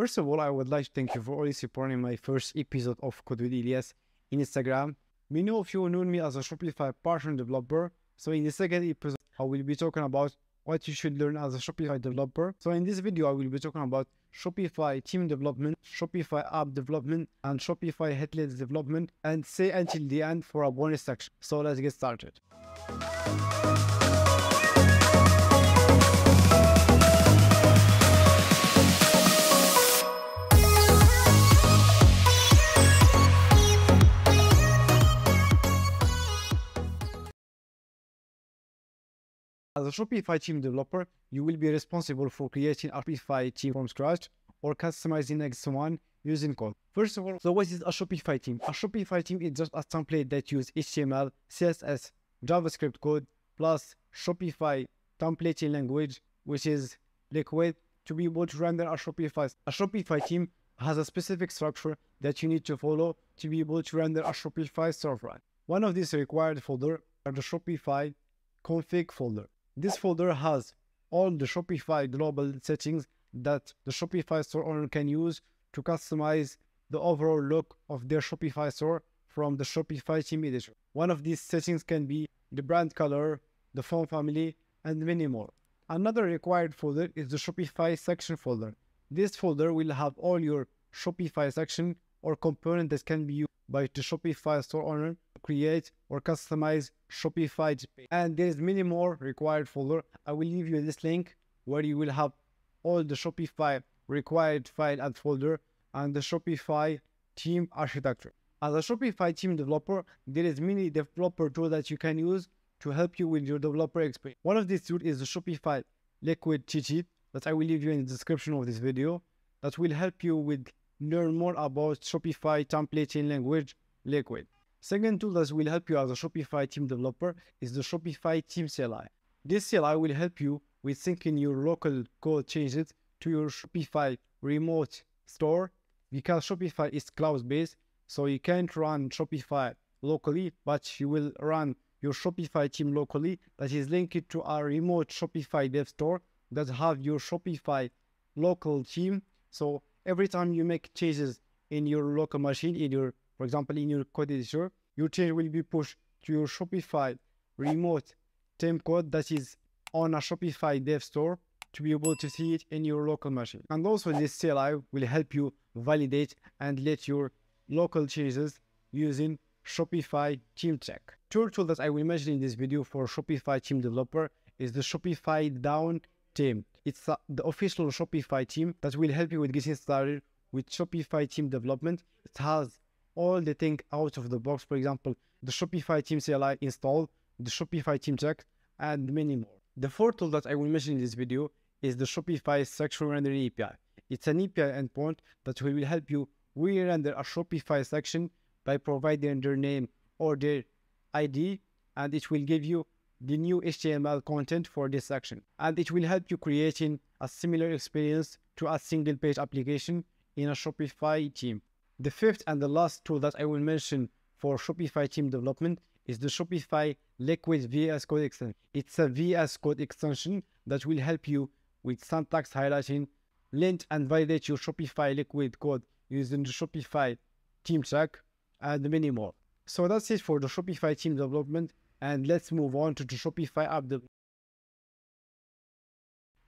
First of all, I would like to thank you for always supporting my first episode of Code with Ilias in Instagram. Many of you know me as a Shopify partner developer. So in the second episode, I will be talking about what you should learn as a Shopify developer. So in this video, I will be talking about Shopify theme development, Shopify app development, and Shopify headless development, and stay until the end for a bonus section. So let's get started. A Shopify theme developer, you will be responsible for creating a Shopify theme from scratch or customizing next one using code. First of all, so what is a Shopify theme? A Shopify theme is just a template that uses HTML, CSS, JavaScript code, plus Shopify templating language, which is Liquid, to be able to render a Shopify. A Shopify theme has a specific structure that you need to follow to be able to render a Shopify storefront. One of these required folder are the Shopify config folder. This folder has all the Shopify global settings that the Shopify store owner can use to customize the overall look of their Shopify store from the Shopify theme editor. One of these settings can be the brand color, the font family, and many more. Another required folder is the Shopify section folder. This folder will have all your Shopify section or component that can be used by the Shopify store owner create or customize Shopify page. And there's many more required folder. I will leave you this link where you will have all the Shopify required file and folder and the Shopify theme architecture. As a Shopify theme developer, there is many developer tools that you can use to help you with your developer experience. One of these tools is the Shopify Liquid cheat sheet that I will leave you in the description of this video that will help you with learn more about Shopify templating language Liquid. Second tool that will help you as a Shopify theme developer is the Shopify Theme CLI. This CLI will help you with syncing your local code changes to your Shopify remote store because Shopify is cloud-based, so you can't run Shopify locally, but you will run your Shopify theme locally that is linked to a remote Shopify dev store that have your Shopify local theme. So every time you make changes in your local machine, in your, for example, in your code editor, your change will be pushed to your Shopify remote theme code that is on a Shopify dev store to be able to see it in your local machine. And also this CLI will help you validate and let your local changes using Shopify Theme Check. Third tool that I will mention in this video for Shopify theme developer is the Shopify Dawn theme. It's the official Shopify theme that will help you with getting started with Shopify theme development. It has all the things out of the box. For example, the Shopify theme CLI install, the Shopify theme check, and many more. The fourth tool that I will mention in this video is the Shopify section rendering API. It's an API endpoint that will help you re-render a Shopify section by providing their name or their ID, and it will give you the new HTML content for this section. And it will help you creating a similar experience to a single page application in a Shopify theme. The fifth and the last tool that I will mention for Shopify theme development is the Shopify Liquid VS Code extension. It's a VS Code extension that will help you with syntax highlighting, lint and validate your Shopify Liquid code using the Shopify theme check and many more. So that's it for the Shopify team development and let's move on to the Shopify app development.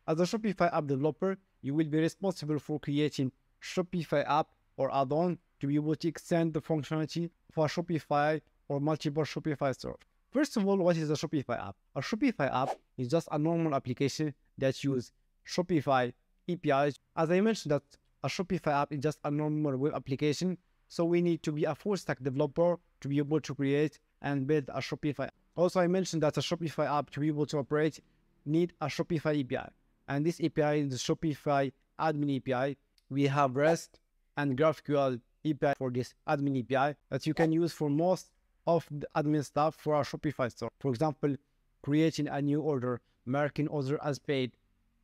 As a Shopify app developer, you will be responsible for creating Shopify app or add-on to be able to extend the functionality for Shopify or multiple Shopify stores. First of all, what is a Shopify app? A Shopify app is just a normal application that uses Shopify APIs. As I mentioned that a Shopify app is just a normal web application, so we need to be a full stack developer to be able to create and build a Shopify. Also, I mentioned that a Shopify app to be able to operate need a Shopify API. And this API is the Shopify admin API. We have REST and GraphQL API for this admin API that you can use for most of the admin stuff for our Shopify store. For example, creating a new order, marking order as paid,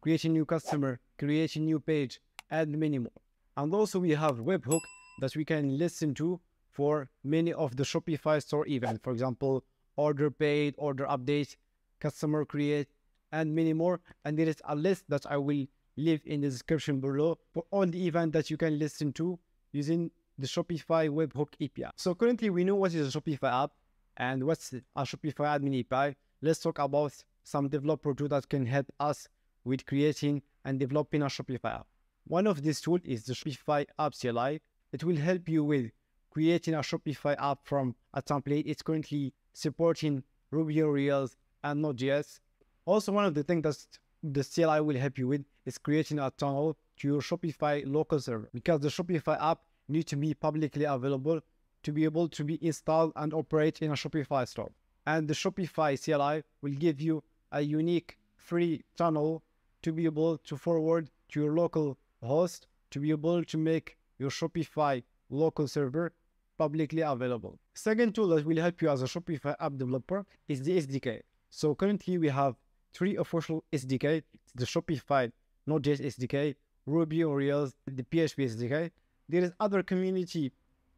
creating new customer, creating new page, and many more. And also we have webhook that we can listen to for many of the Shopify store events. For example, order paid, order update, customer create, and many more. And there is a list that I will leave in the description below for all the events that you can listen to using the Shopify Webhook API. So currently we know what is a Shopify app and what's a Shopify admin API. Let's talk about some developer tools that can help us with creating and developing a Shopify app. One of these tools is the Shopify App CLI. It will help you with creating a Shopify app from a template. It's currently supporting Ruby on Rails and Node.js. Also, one of the things that the CLI will help you with is creating a tunnel to your Shopify local server because the Shopify app needs to be publicly available to be able to be installed and operate in a Shopify store. And the Shopify CLI will give you a unique free tunnel to be able to forward to your local host to be able to make your Shopify local server publicly available. Second tool that will help you as a Shopify app developer is the SDK. So currently we have three official SDK, the Shopify Node.js SDK, Ruby on Rails, the PHP SDK. There is other community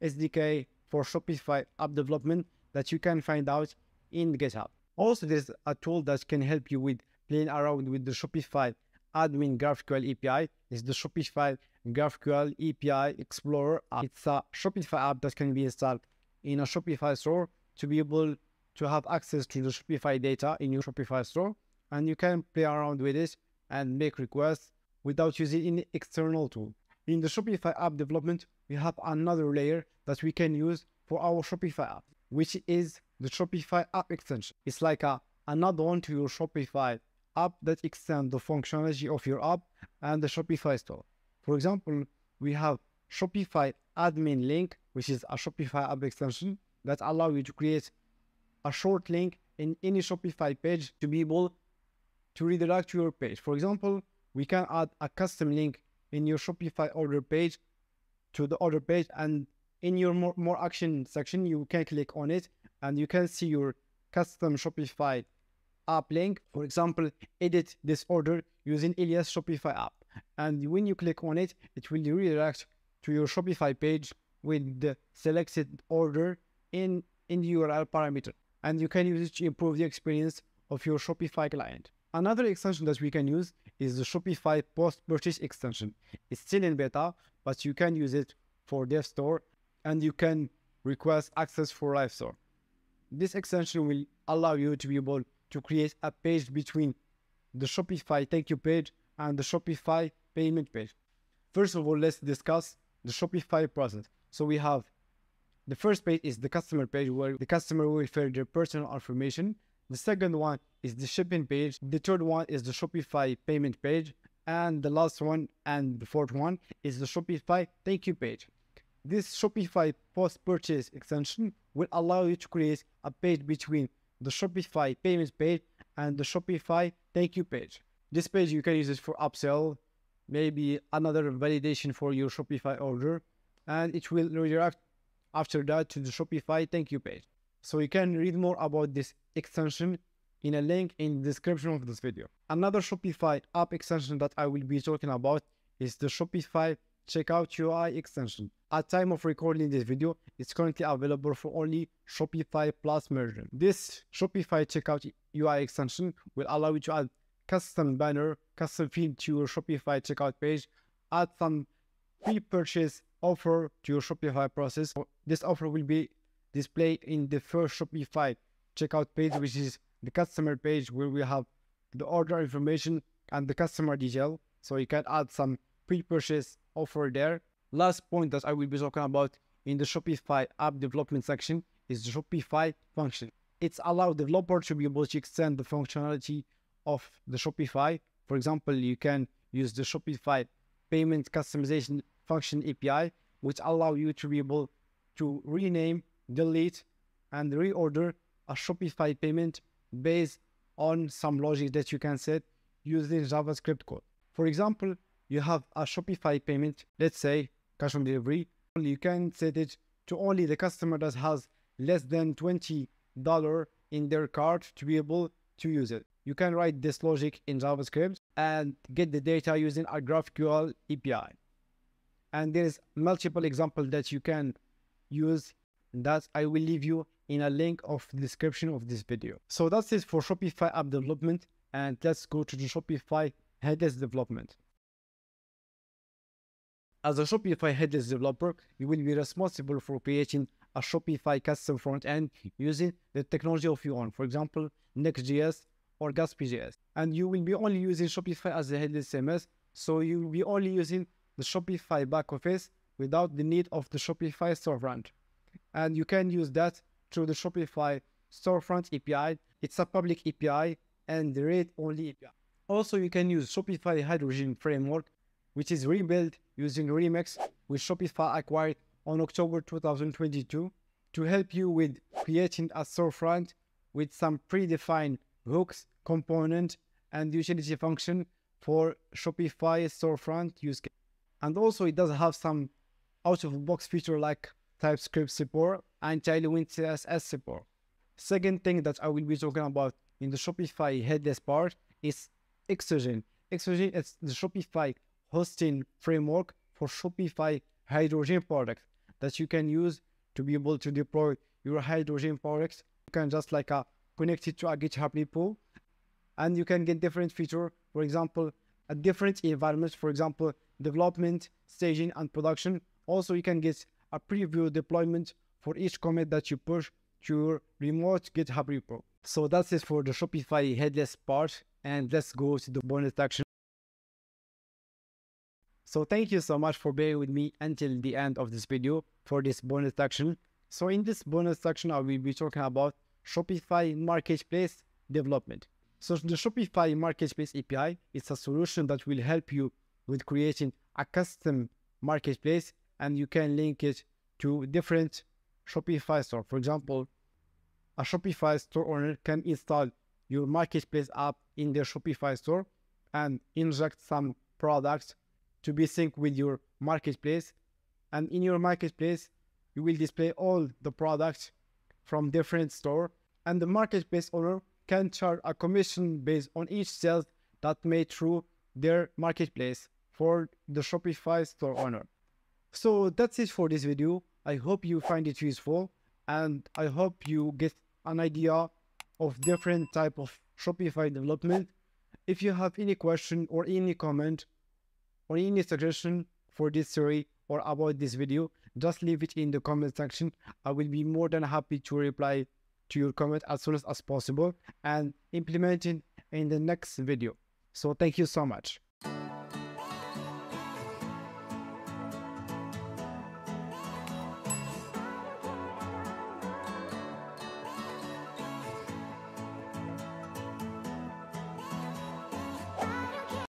SDK for Shopify app development that you can find out in GitHub. Also, there's a tool that can help you with playing around with the Shopify admin GraphQL API. It's the Shopify GraphQL API Explorer. It's a Shopify app that can be installed in a Shopify store to be able to have access to the Shopify data in your Shopify store. And you can play around with it and make requests without using any external tool. In the Shopify app development, we have another layer that we can use for our Shopify app, which is the Shopify app extension. It's like a another one to your Shopify app that extends the functionality of your app and the Shopify store. For example, we have Shopify admin link, which is a Shopify app extension that allow you to create a short link in any Shopify page to be able to redirect to your page. For example, we can add a custom link in your Shopify order page to the order page and in your more, more action section, you can click on it and you can see your custom Shopify app link. For example, edit this order using Ilias Shopify app. And when you click on it, it will redirect to your Shopify page with the selected order in, in the URL parameter. And you can use it to improve the experience of your Shopify client. Another extension that we can use is the Shopify post-purchase extension. It's still in beta, but you can use it for Dev Store and you can request access for Live Store. This extension will allow you to be able to create a page between the Shopify thank you page and the Shopify payment page. First of all, let's discuss the Shopify process. So we have the first page is the customer page where the customer will fill their personal information. The second one is the shipping page. The third one is the Shopify payment page. And the last one and the fourth one is the Shopify thank you page. This Shopify post-purchase extension will allow you to create a page between the Shopify payments page and the Shopify thank you page. This page you can use it for upsell, maybe another validation for your Shopify order, and it will redirect after that to the Shopify thank you page. So you can read more about this extension in a link in the description of this video. Another Shopify app extension that I will be talking about is the Shopify Checkout UI extension. At time of recording this video, it's currently available for only Shopify Plus version. This Shopify Checkout UI extension will allow you to add custom banner, custom field to your Shopify checkout page, add some pre-purchase offer to your Shopify process. This offer will be displayed in the first Shopify checkout page, which is the customer page where we have the order information and the customer detail. So you can add some pre-purchase offer there. Last point that I will be talking about in the Shopify app development section is the Shopify function. It's allowed developers to be able to extend the functionality of the Shopify. For example, you can use the Shopify payment customization function API, which allow you to be able to rename, delete, and reorder a Shopify payment based on some logic that you can set using JavaScript code. For example, you have a Shopify payment, let's say cash on delivery, you can set it to only the customer that has less than $20 in their cart to be able to use it. You can write this logic in JavaScript and get the data using a GraphQL API. And there is multiple examples that you can use that I will leave you in a link of the description of this video. So that's it for Shopify app development and let's go to the Shopify headless development. As a Shopify headless developer, you will be responsible for creating a Shopify custom front end using the technology of your own, for example, Next.js or Gatsby.js. And you will be only using Shopify as a headless CMS, so you will be only using the Shopify back office without the need of the Shopify storefront. And you can use that through the Shopify storefront API. It's a public API and rate only API. Also, you can use Shopify Hydrogen framework, which is rebuilt using Remix, which Shopify acquired on October 2022 to help you with creating a storefront with some predefined hooks, component, and utility function for Shopify storefront use case. And also it does have some out-of-box feature like TypeScript support and Tailwind CSS support. Second thing that I will be talking about in the Shopify headless part is Oxygen. Oxygen is the Shopify hosting framework for Shopify Hydrogen products that you can use to be able to deploy your Hydrogen products. You can just like uh, connect it to a GitHub repo and you can get different feature. For example, a different environment, for example, development, staging, and production. Also, you can get a preview deployment for each commit that you push to your remote GitHub repo. So that's it for the Shopify headless part. And let's go to the bonus section. So thank you so much for being with me until the end of this video for this bonus section. So in this bonus section, I will be talking about Shopify Marketplace development. So the Shopify Marketplace API is a solution that will help you with creating a custom marketplace and you can link it to different Shopify store. For example, a Shopify store owner can install your marketplace app in their Shopify store and inject some products to be synced with your marketplace. And in your marketplace, you will display all the products from different store and the marketplace owner can charge a commission based on each sale that made through their marketplace for the Shopify store owner. So that's it for this video. I hope you find it useful and I hope you get an idea of different type of Shopify development. If you have any question or any comment or any suggestion for this story or about this video, just leave it in the comment section. I will be more than happy to reply to your comment as soon as possible and implement it in the next video. So thank you so much.